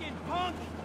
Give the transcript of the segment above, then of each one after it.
fucking punk!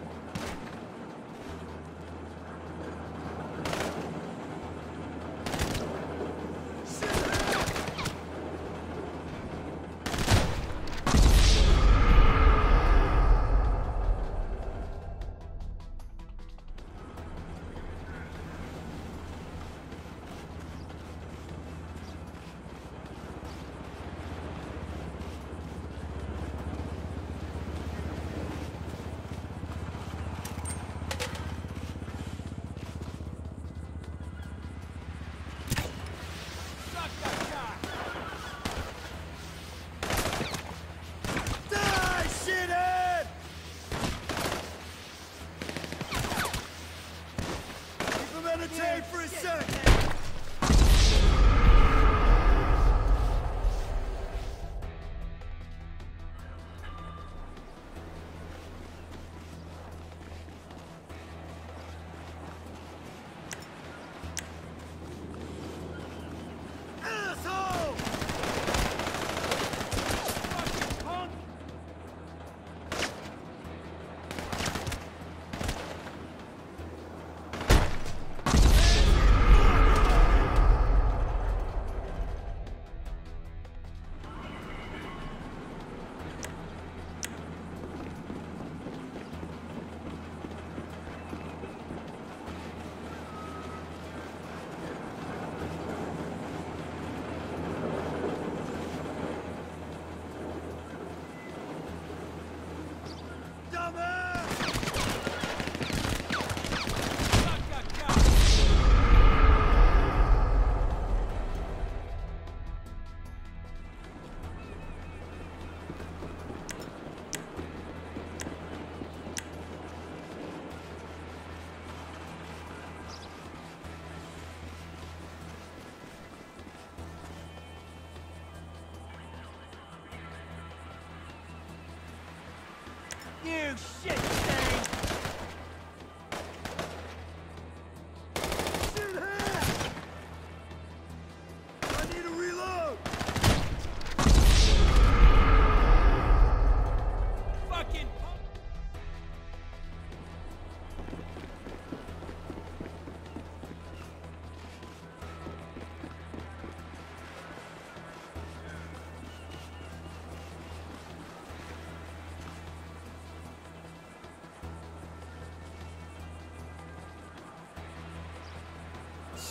Shit,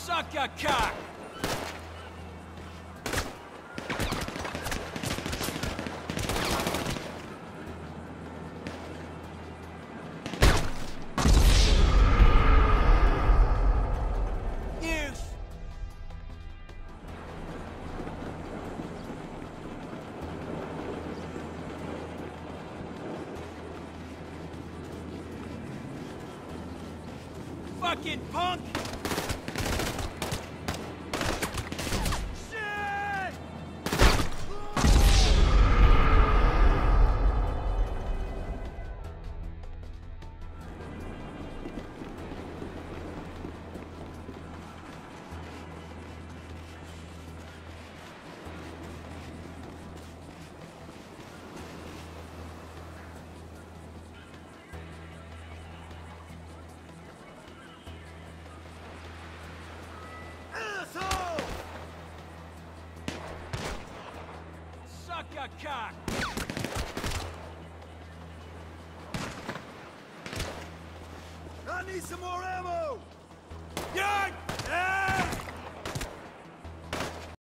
Suck a cock! Fucking punk! Cock! I need some more ammo! Young! Ah!